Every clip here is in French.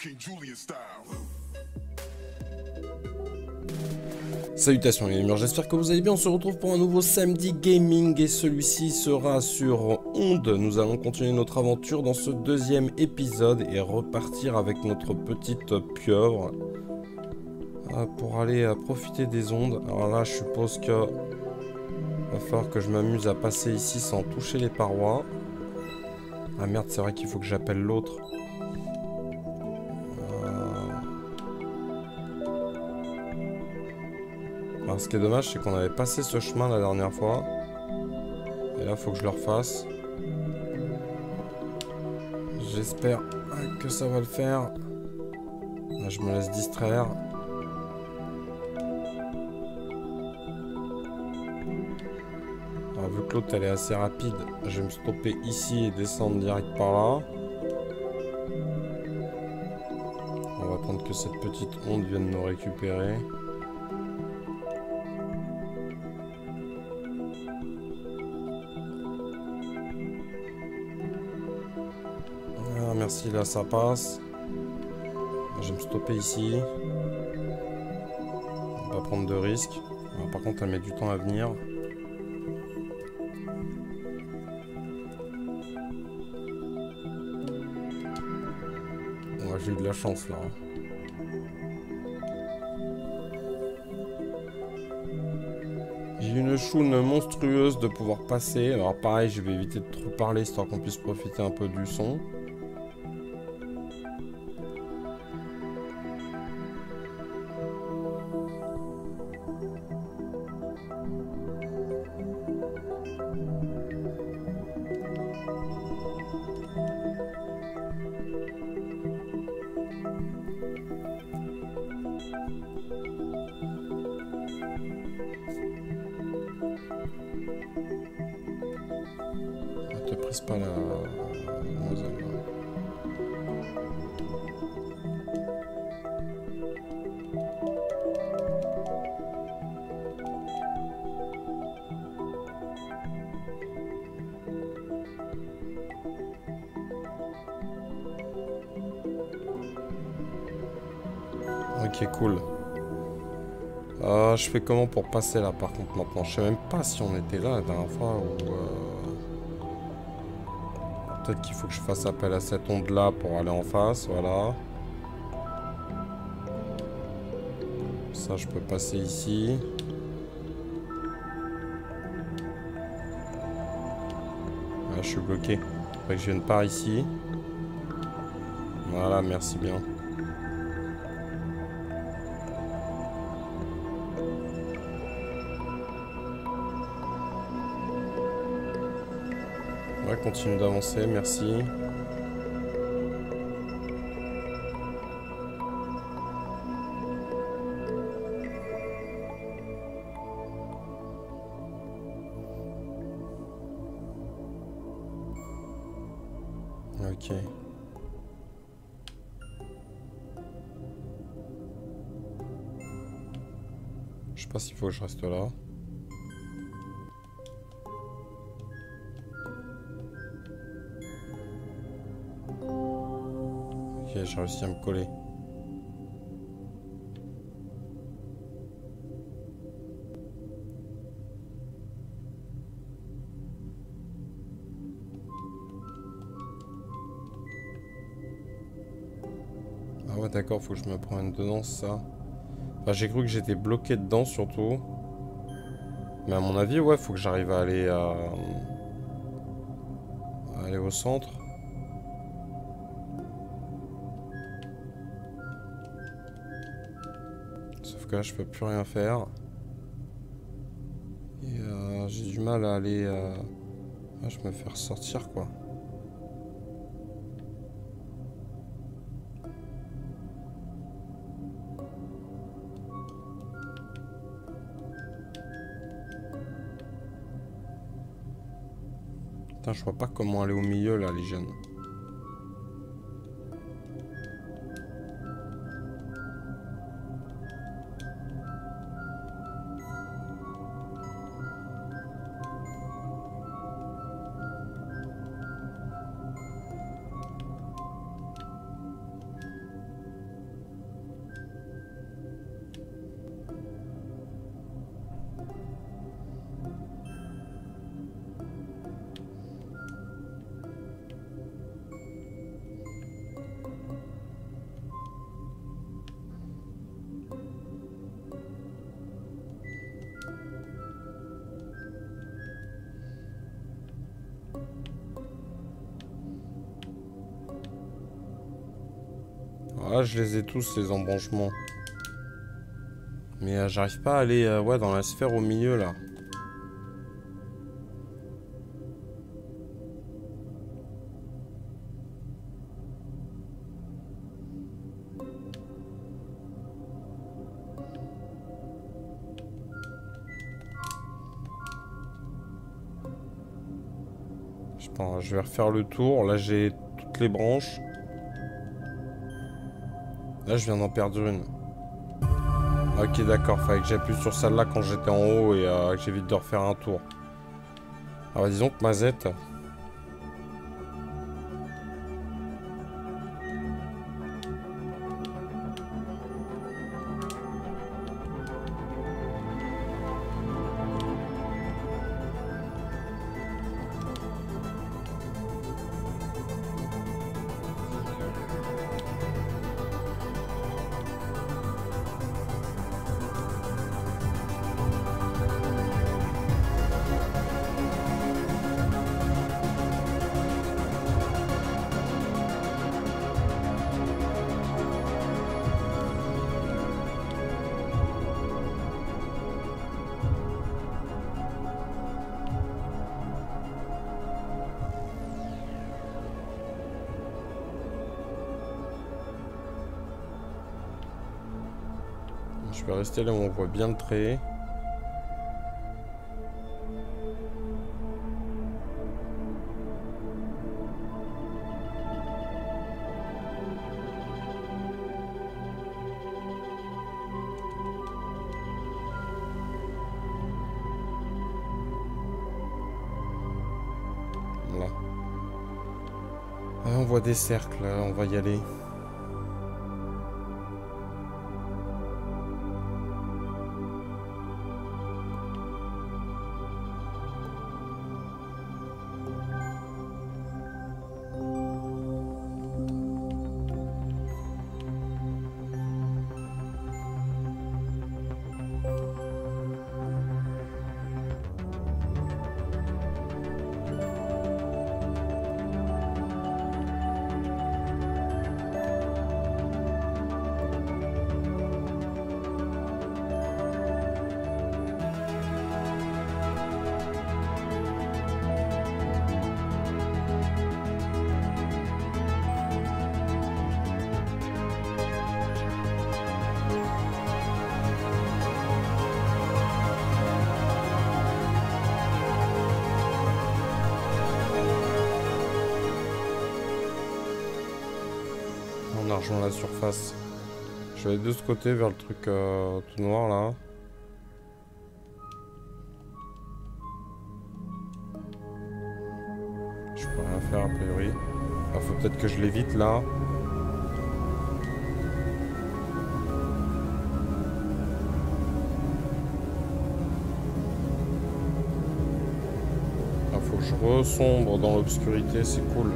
King Julian style. Salutations j'espère que vous allez bien. On se retrouve pour un nouveau samedi gaming et celui-ci sera sur Onde. Nous allons continuer notre aventure dans ce deuxième épisode et repartir avec notre petite pieuvre euh, pour aller euh, profiter des ondes. Alors là, je suppose que va falloir que je m'amuse à passer ici sans toucher les parois. Ah merde, c'est vrai qu'il faut que j'appelle l'autre. Ce qui est dommage, c'est qu'on avait passé ce chemin la dernière fois. Et là, faut que je le refasse. J'espère que ça va le faire. Là, je me laisse distraire. Alors, vu que l'autre, elle est assez rapide, je vais me stopper ici et descendre direct par là. On va attendre que cette petite onde vienne nous récupérer. Là ça passe. Je vais me stopper ici. On va prendre de risques. par contre, elle met du temps à venir. j'ai eu de la chance là. Hein. J'ai une choune monstrueuse de pouvoir passer. Alors pareil, je vais éviter de trop parler histoire qu'on puisse profiter un peu du son. Ok, cool. Euh, je fais comment pour passer là par contre maintenant? Je sais même pas si on était là la dernière fois ou... Euh, Peut-être qu'il faut que je fasse appel à cette onde-là pour aller en face, voilà. Ça, je peux passer ici. Ah, je suis bloqué. Faudrait que je vienne par ici. Voilà, merci bien. Continue d'avancer, merci. Ok. Je sais pas s'il faut que je reste là. J'ai réussi à me coller. Ah ouais d'accord, faut que je me prenne dedans ça. Enfin j'ai cru que j'étais bloqué dedans surtout. Mais à mon avis ouais, faut que j'arrive à aller à... à aller au centre. Je peux plus rien faire. Et euh, j'ai du mal à aller... Euh... Je me fais ressortir, quoi. Putain, je vois pas comment aller au milieu, là, les jeunes. Là, je les ai tous, les embranchements. Mais euh, j'arrive pas à aller euh, ouais, dans la sphère au milieu, là. Je vais refaire le tour. Là, j'ai toutes les branches. Là, je viens d'en perdre une. Ok, d'accord. Fallait que j'appuie sur celle-là quand j'étais en haut et euh, que j'évite de refaire un tour. Alors, disons que Mazette... rester là où on voit bien le trait. Là. Ah, on voit des cercles, on va y aller. On a rejoint la surface. Je vais aller de ce côté vers le truc euh, tout noir là. Je peux rien faire a priori. Ah, faut peut-être que je l'évite là. Ah, faut que je resombre dans l'obscurité, c'est cool.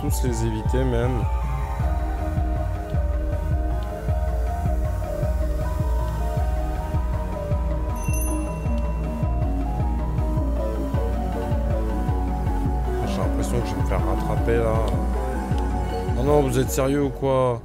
Tous les éviter même. J'ai l'impression que je vais me faire rattraper là. Oh non, vous êtes sérieux ou quoi?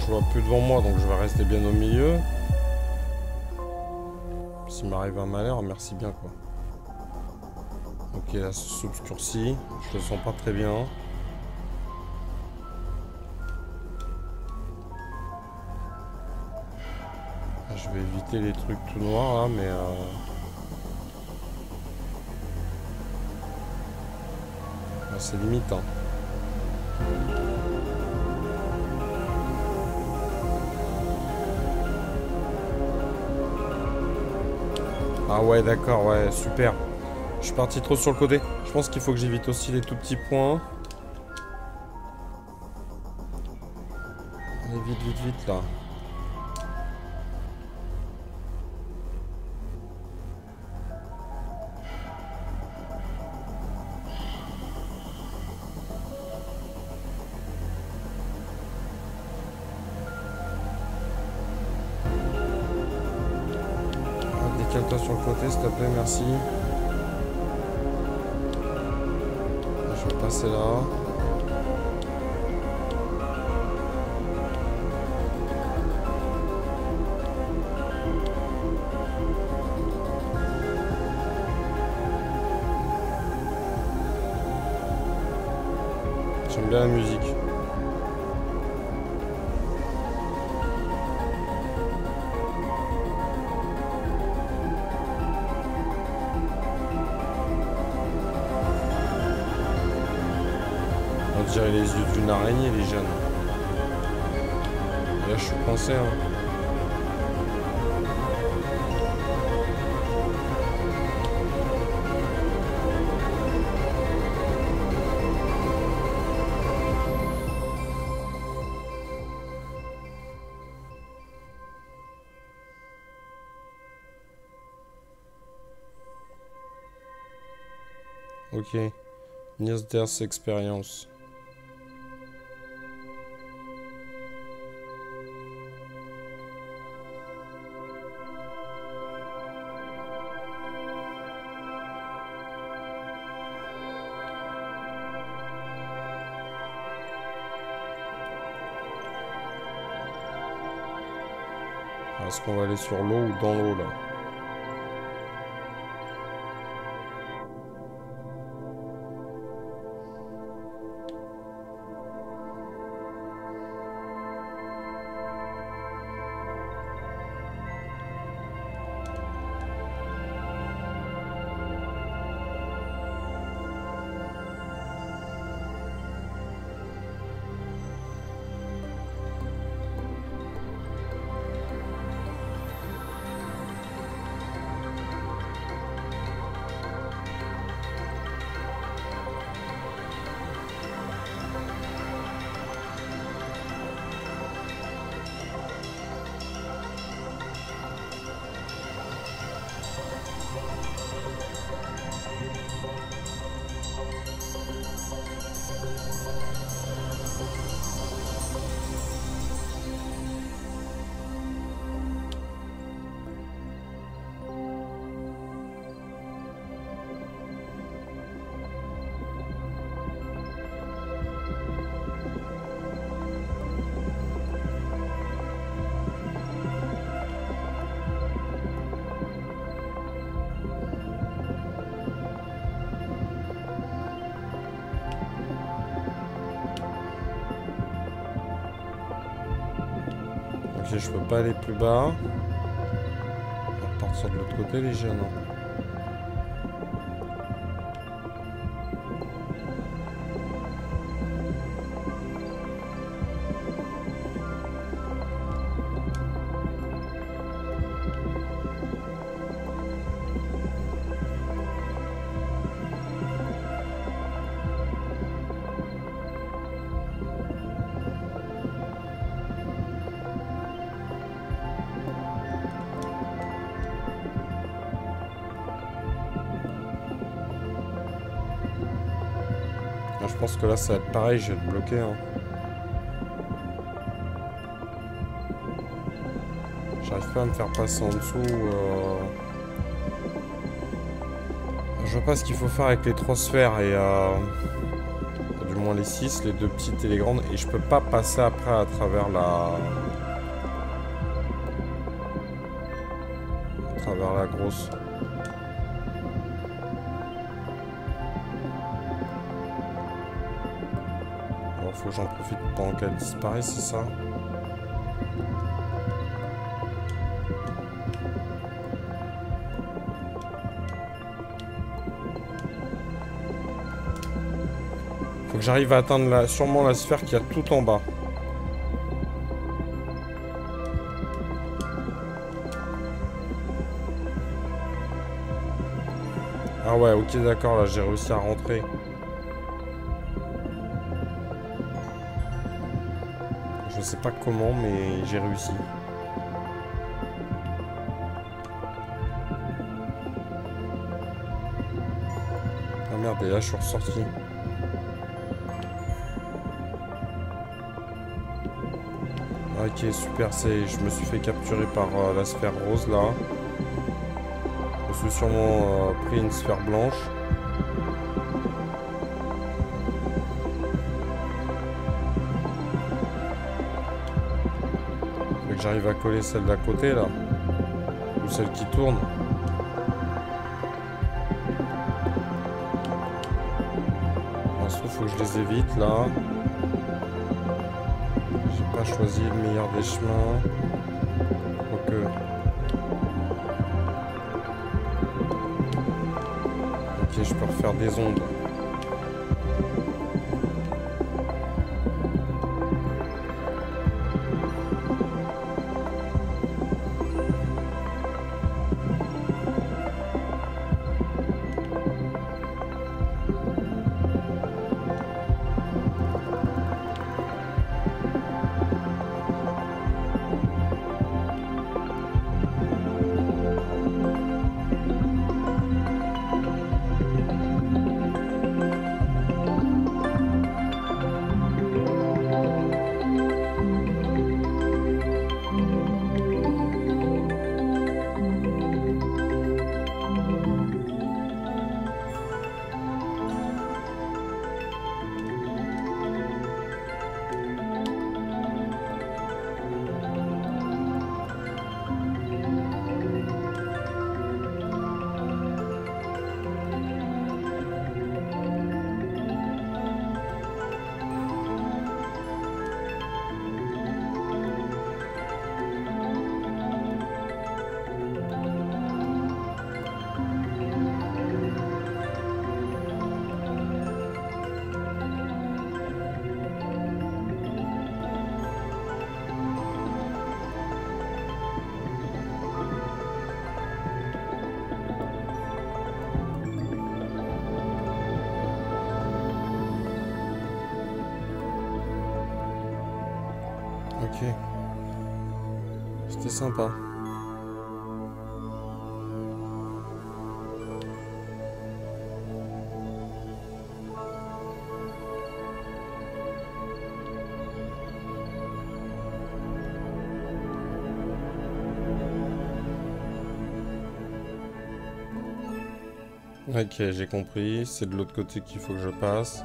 Je vois plus devant moi, donc je vais rester bien au milieu. S'il m'arrive un malheur, merci bien, quoi. Ok, là, s'obscurcit. Je le sens pas très bien. Je vais éviter les trucs tout noirs, là, mais... Euh... C'est limite, hein. Ah ouais, d'accord, ouais, super. Je suis parti trop sur le côté. Je pense qu'il faut que j'évite aussi les tout petits points. Allez, vite, vite, vite, là. Je vais passer là. J'aime bien la musique. Araignée, les jeunes. Là, je suis coincé, hein. Ok. Near Death Experience. Qu'on va aller sur l'eau ou dans l'eau là je peux pas aller plus bas. On va partir de l'autre côté, les jeunes. Je pense que là, ça va être pareil, je vais être bloqué. Hein. J'arrive pas à me faire passer en dessous. Euh... Je vois pas ce qu'il faut faire avec les trois sphères et... Euh... Du moins les 6, les deux petites et les grandes. Et je peux pas passer après à travers la... À travers la grosse. J'en profite pendant qu'elle disparaît, c'est ça? J'arrive à atteindre la, sûrement la sphère qui a tout en bas. Ah ouais, ok, d'accord, là, j'ai réussi à rentrer. Je sais pas comment, mais j'ai réussi. Ah merde, et là, je suis ressorti. Ok, super, c'est, je me suis fait capturer par euh, la sphère rose là. Je me suis sûrement euh, pris une sphère blanche. J'arrive à coller celle d'à côté là. Ou celle qui tourne. Il faut que je les évite là choisi le meilleur des chemins. Quoique. Ok, je peux refaire des ondes. Sympa. Ok, j'ai compris. C'est de l'autre côté qu'il faut que je passe.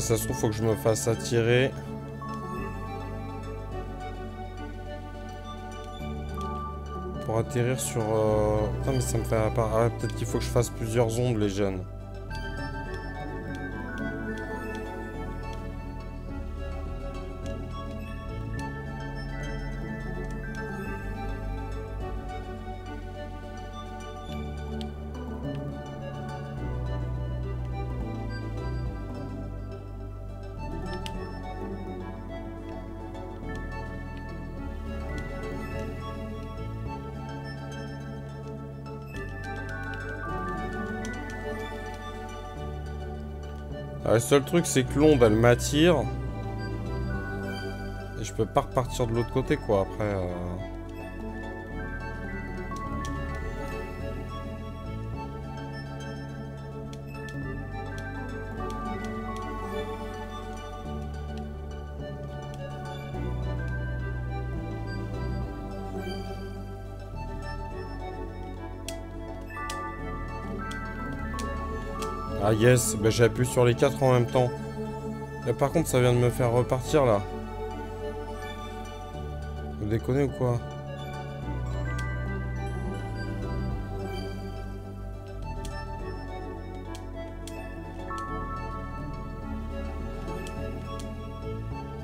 Ça se trouve, faut que je me fasse attirer. Pour atterrir sur... Euh... mais ça me fait... Ah, peut-être qu'il faut que je fasse plusieurs ondes, les jeunes. Le seul truc, c'est que l'onde, elle m'attire. Et je peux pas repartir de l'autre côté, quoi, après... Euh. Ah yes, bah, j'ai appuyé sur les 4 en même temps. Par contre, ça vient de me faire repartir là. Vous déconnez ou quoi?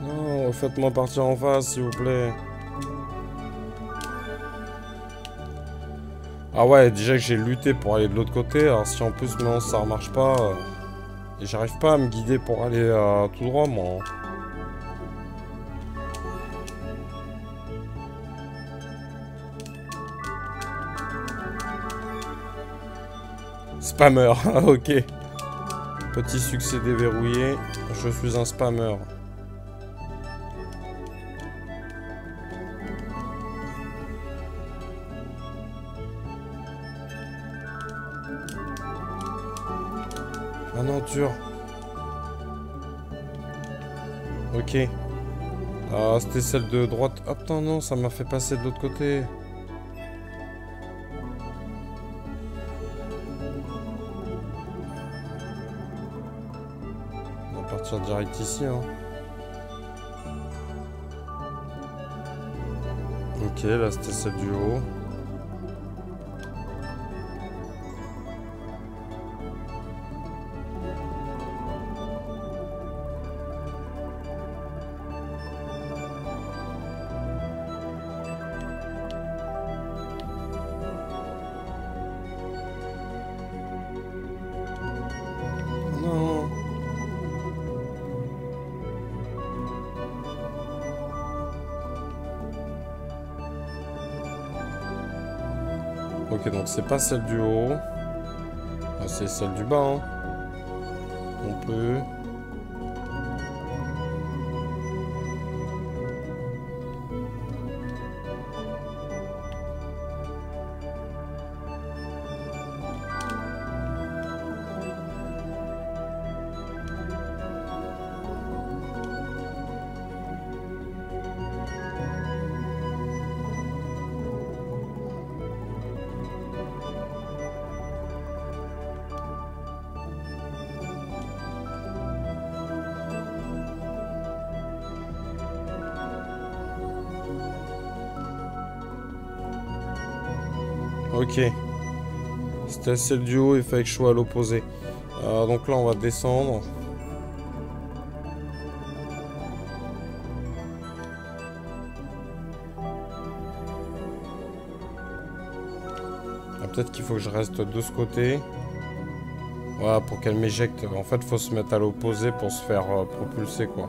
Non, faites-moi partir en face, s'il vous plaît. Ah ouais, déjà que j'ai lutté pour aller de l'autre côté, alors si en plus maintenant ça marche pas... Euh, et j'arrive pas à me guider pour aller euh, tout droit, moi. Spammer, ok. Petit succès déverrouillé. Je suis un spammer. Ok. Ah, c'était celle de droite. Ah putain, non, ça m'a fait passer de l'autre côté. On va partir direct ici, hein. Ok, là c'était celle du haut. C'est pas celle du haut. Ah, c'est celle du bas. Hein. On peut... Ok. C'était celle du haut, il fallait que je sois à l'opposé. Euh, donc là, on va descendre. Ah, peut-être qu'il faut que je reste de ce côté. Voilà, pour qu'elle m'éjecte. En fait, faut se mettre à l'opposé pour se faire euh, propulser, quoi.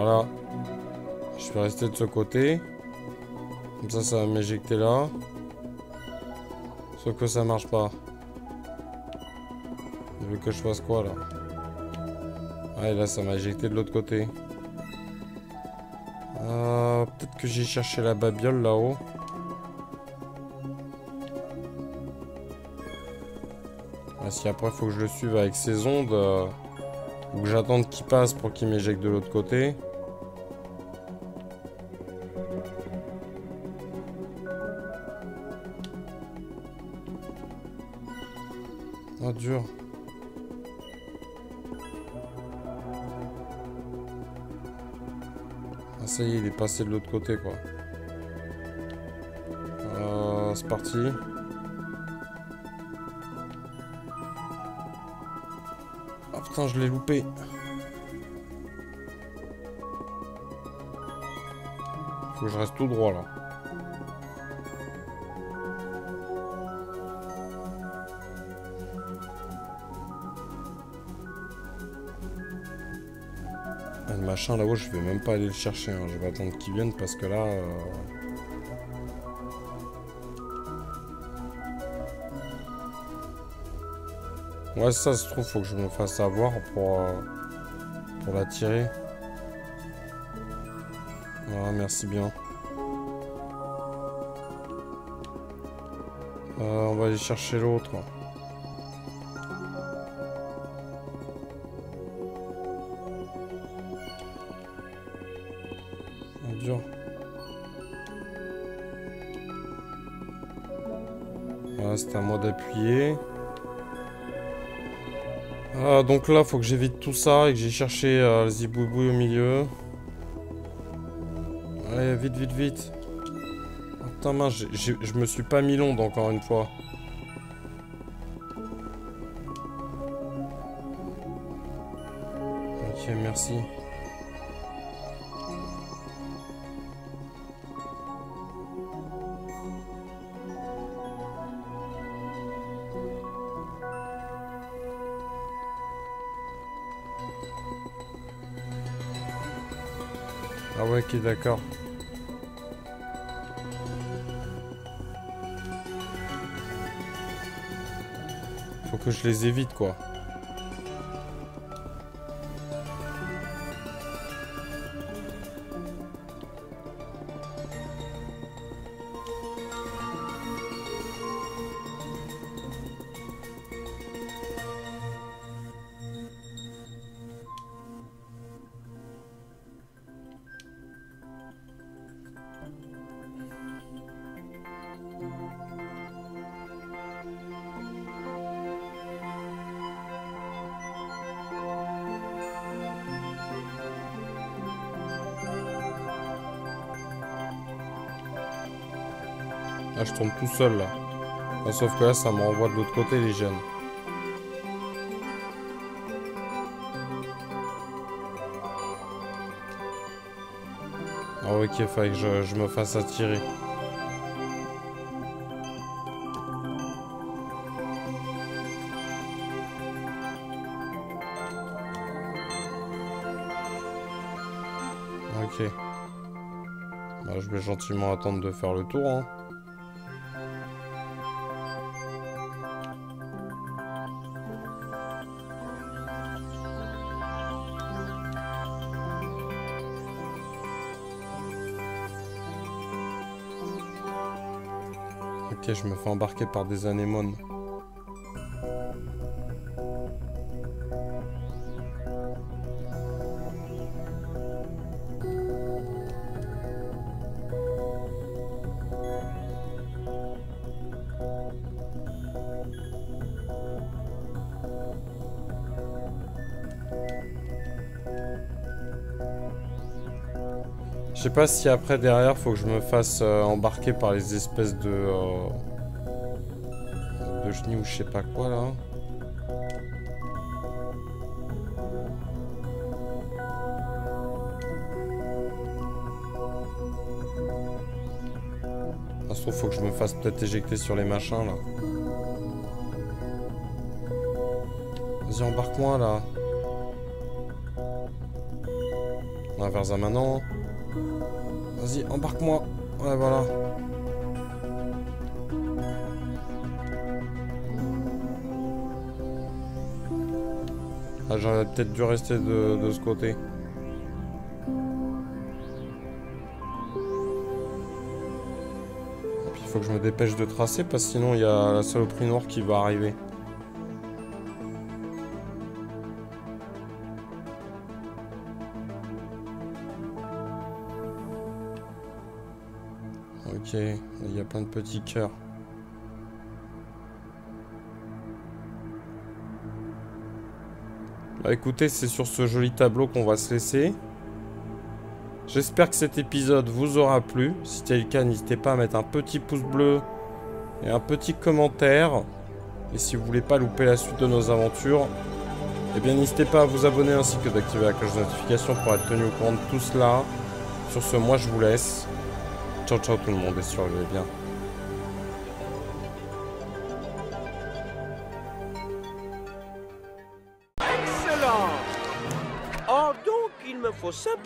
Voilà. Je vais rester de ce côté. Comme ça, ça va m'éjecter là. Sauf que ça marche pas. Il veut que je fasse quoi là? Ouais, là, ça m'a éjecté de l'autre côté. Euh, Peut-être que j'ai cherché la babiole là-haut. Ah, si après, faut que je le suive avec ses ondes. Euh, ou que j'attende qu'il passe pour qu'il m'éjecte de l'autre côté. Ça y est, il est passé de l'autre côté, quoi. Euh, c'est parti. Ah putain, je l'ai loupé. Faut que je reste tout droit, là. Là-haut, je vais même pas aller le chercher. hein. Je vais attendre qu'il vienne parce que là... euh, Ouais, ça se trouve, faut que je me fasse avoir pour, euh, pour la tirer. Voilà, merci bien. Euh, on va aller chercher l'autre. C'est à moi d'appuyer. Ah, donc là, faut que j'évite tout ça et que j'ai cherché euh, le zibouiboui au milieu. Allez, vite, vite, vite. Putain, mince, je me suis pas mis l'onde encore une fois. Je les évite, quoi. Ah, je tombe tout seul là. sauf que là, ça m'envoie de l'autre côté, les jeunes. Ah, ok, fallait que je, me fasse attirer. Ok. Bah, je vais gentiment attendre de faire le tour. Hein. Je me fais embarquer par des anémones. Sais pas si après derrière faut que je me fasse euh, embarquer par les espèces de euh, de chenilles ou je sais pas quoi là. Ça se trouve faut que je me fasse peut-être éjecter sur les machins là. Vas-y embarque-moi là. On va vers ça maintenant. Vas-y, embarque-moi. Ouais, voilà. Ah, j'aurais peut-être dû rester de, de ce côté. Il faut que je me dépêche de tracer parce que sinon il y a la saloperie noire qui va arriver. Plein de petits cœurs. Bah écoutez, c'est sur ce joli tableau qu'on va se laisser. J'espère que cet épisode vous aura plu. Si c'est le cas, n'hésitez pas à mettre un petit pouce bleu et un petit commentaire. Et si vous voulez pas louper la suite de nos aventures, eh bien n'hésitez pas à vous abonner ainsi que d'activer la cloche de notification pour être tenu au courant de tout cela. Sur ce, moi je vous laisse. Ciao ciao tout le monde et survivez bien.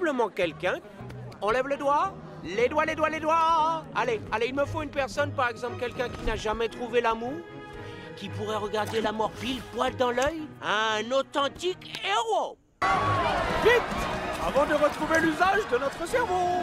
Simplement quelqu'un. On lève le doigt. Les doigts, les doigts, les doigts. Allez, allez, il me faut une personne, par exemple quelqu'un qui n'a jamais trouvé l'amour, qui pourrait regarder la mort pile poil dans l'œil, un authentique héros. Vite! Avant de retrouver l'usage de notre cerveau